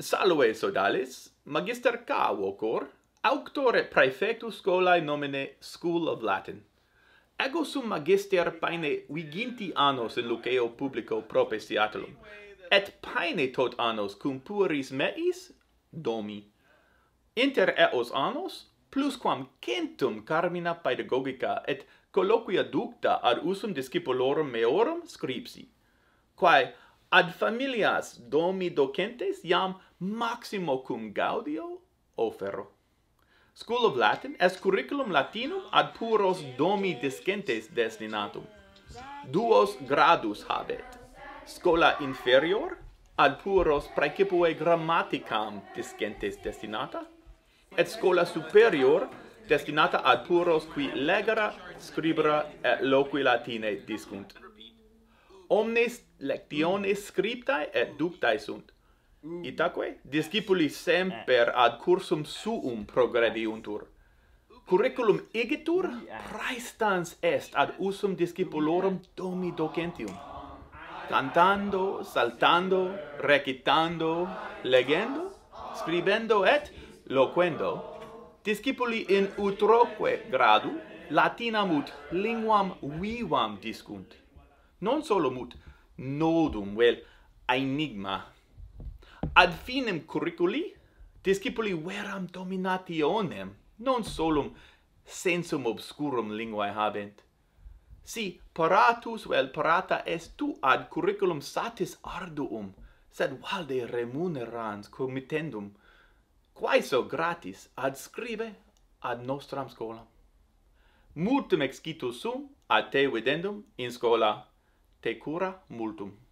Salve Sodalis, Magister K. Auctore praefectus scholae nomine School of Latin. Ego sum magister paene viginti annos in luceo publico prope propestiatulum, et paene tot annos cum puris meis domi. Inter eos annos, plusquam centum carmina pedagogica et colloquia ducta ad usum discipulorum meorum scripsi, quae ad familias domi docentes iam maximo cum gaudio ofero. School of Latin est curriculum latinum ad puros domi discentes destinatum. Duos gradus habet. Scola inferior ad puros praecipue grammaticam discentes destinata, et scola superior destinata ad puros qui legera, scribera et loqui latine discunt omnes lectiones scriptae et ductae sunt. Mm. Itaque discipuli semper eh. ad cursum suum progrediuntur. Curriculum igitur eh. praestans est ad usum discipulorum domi docentium. Cantando, saltando, recitando, legendo, scribendo et loquendo, discipuli in utroque gradu latinam ut linguam vivam discunt non solo mut nodum vel enigma. Ad finem curriculi discipuli veram dominationem non solum sensum obscurum linguae habent. Si paratus vel parata est tu ad curriculum satis arduum sed valde remunerans committendum quaeso gratis ad scribe ad nostram scolam multum excitus sum ad te videndum in scola te cura multum.